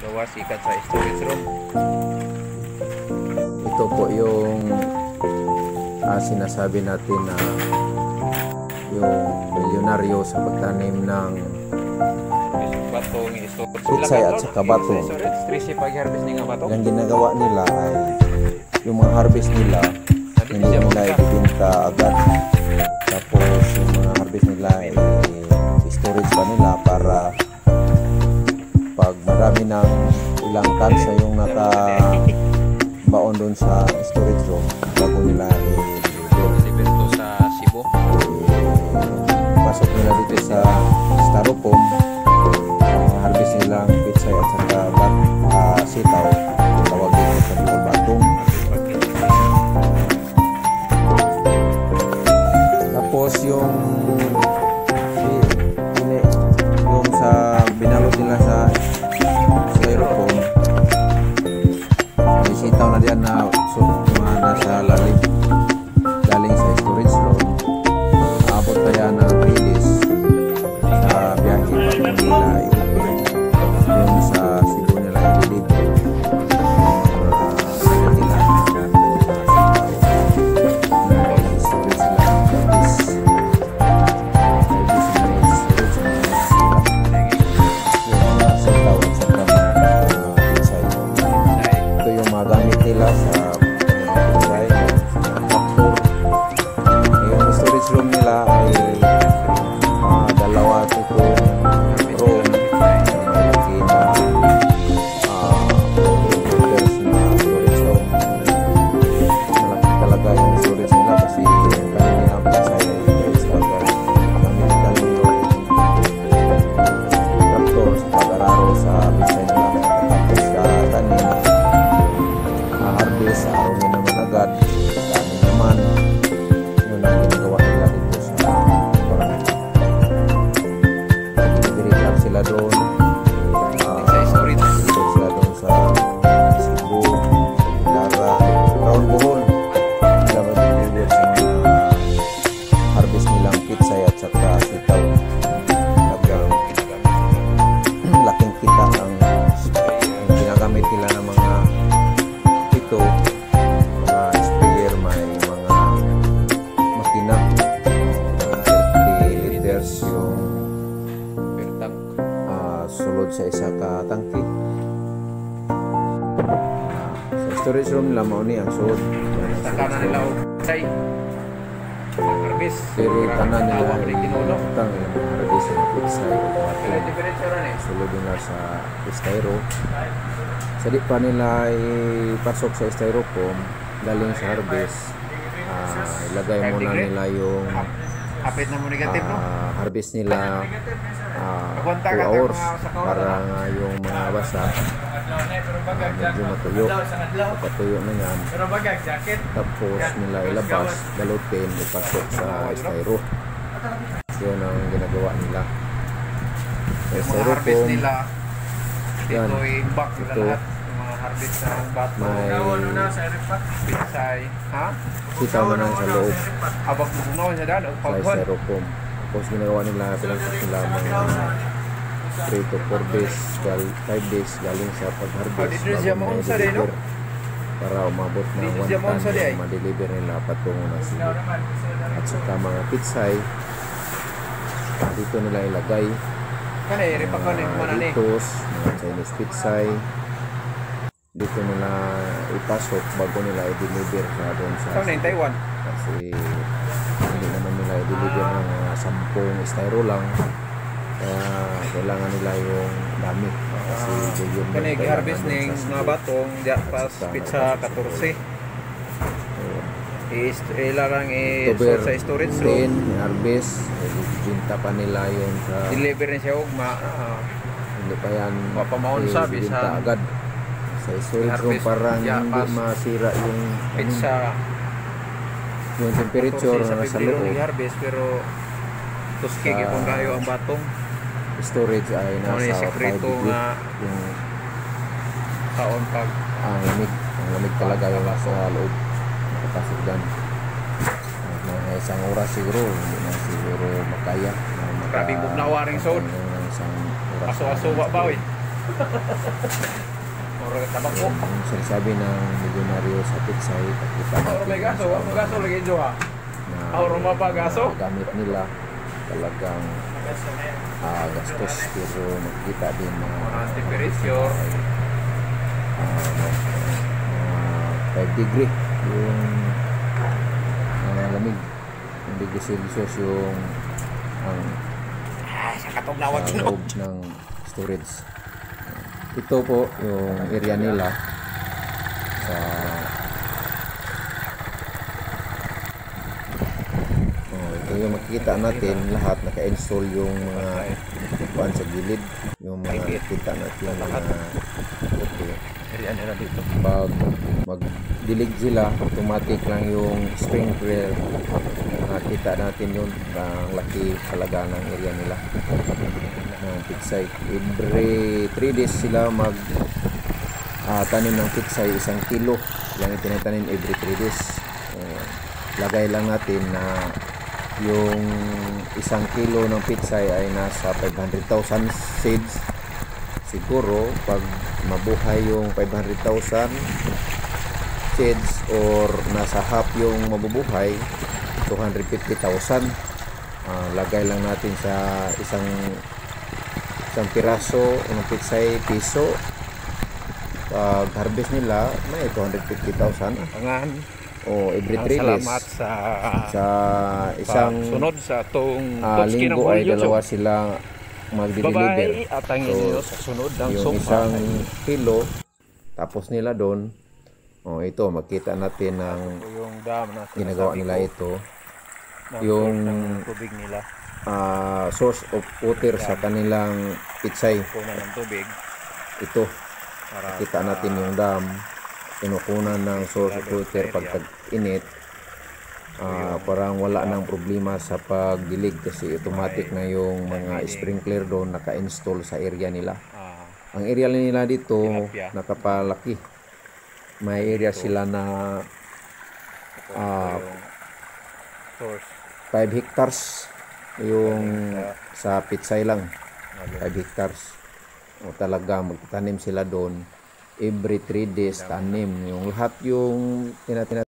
gawa sikat sa storage room. Ito po yung ah, sinasabi natin na yung milyonaryo sa pagtanim ng Bato ng storage. Pitsay at saka bato. Storage, 3 pag-harvest ni nga bato. ang ginagawa nila ay yung mga harvest nila hindi nila magka. ibibenta agad tapos yung mga harvest nila ay storage pa nila para dan saya. Storage room nila mao ni ang sulod Sa kanan nila o say. Harvest. pero tanan nila Tawag ni Kinulo. tang harvest ng pitsay Kaya diferensya rin eh. sulod nila sa styro sa di pa nila ipasok sa styrofoam galing sa harvest ah, ilagay muna nila yung Kapit na mo negative no? ah, harvest nila 2 Kukunta ka tayo hours para yung mga basa ah, medyo matuyo pagkatuyo na yan Pero bagag jacket. tapos nila ilabas galutin ipasok sa styro yun ang ginagawa nila sa Yung mga harvest styrofoam nila. Yan. Ito. lahat. Yung mga harvest ng bato. May- Ano sa? Pitsay. Ha? sitaw na lang sa loob Abak mo sa daan. O sa paghon. styrofoam. Tapos ginagawa nila pinagsak nila mga 3 to 4 days, gal 5 days galing sa Ah, pag-harvest siya bago no? ma-deliver para umabot Dito 1 siya ton yung ma-deliver nila patungo na sila. At saka mga pitsay, dito nila ilagay. Mga litos, mga Chinese pitsay. Dito nila ipasok bago nila i-deliver sa doon sa na Taiwan? kasi hindi naman nila i-deliver ng mga sampung styro lang kaya kailangan nila yung dami kasi Kani, yung gi-harvest kailangan ning sa mga batong. Diya pas pizza 14. Is, ilarang October i-sort sa storage 10 room. harvest binta pa nila yun sa Deliver na siya ugma. ah, hindi pa yan Wa pa maunsa, eh, bisa. binta agad sa storage room Harvest, parang hindi masira yung pizza yung temperature 14 sa na sa loob nag-harvest pero tuskig Sa- itong kayo ang batong. Storage ay nasa yung 5 sekreto degree nga yung taon pag ang lamig ang lamig talaga yung nasa loob nakapasok dyan mga isang oras siguro hindi na siguro makaya na maka- Grabe, bugnawa ring sod. ng isang oras aso-aso ba eh. Tabako. Yung sinasabi ng milyonaryo sa Pitsay, pakita Mura may gaso, ang gaso lagi jo ha. na Auro ma pa gaso? gamit nila talagang ah, gastos pero makikita din Mga temperature. ah, 5 degree yung ah, lamig yung degree Celsius yung ang Ah, sa loob ng storage. Ito po yung area nila sa yung makikita natin lahat naka-install yung mga kuan sa gilid. Yung mga kita natin yung mga okay. Pag magdilig sila automatic lang yung sprinkler nakita natin yun ang laki talaga ng area nila. Ng pitsay. Every 3 days sila mag ah, tanim ng pitsay isang kilo. Lang itinatanim every 3 days. Eh, lagay lang natin na yung isang kilo ng pitsay ay nasa 500,000 seeds. Siguro pag mabuhay yung 500,000 seeds or nasa half yung mabubuhay 250,000 Ah, lagay lang natin sa isang isang piraso ng pitsay piso. Pag harvest nila may 250,000 na. Tangan. o every Ang 3 days. Salamat sa sa isang sunod sa atong ah, Totski ng linggo ay dalawa sila magdi-deliver at ang So, sa sunod ng yung sofa. isang kilo tapos nila doon. Oh ito makita natin ng yung dam na ginagawa nila ito. Ng yung tubig nila. ah, source of water sa kanilang pitsay. Kunan ng tubig. Ito para kita natin yung dam kinukunan ng source water pag tag-init ah, parang wala nang problema sa pagdilig kasi automatic na yung mga sprinkler doon naka-install sa area nila. Ah, ang area nila dito nakapalaki. May area sila na ah, yung source. 5 hectares yung sa pitsay lang. 5 hectares. O talaga magtanim sila doon every 3 days tanim. Yung lahat yung tinatina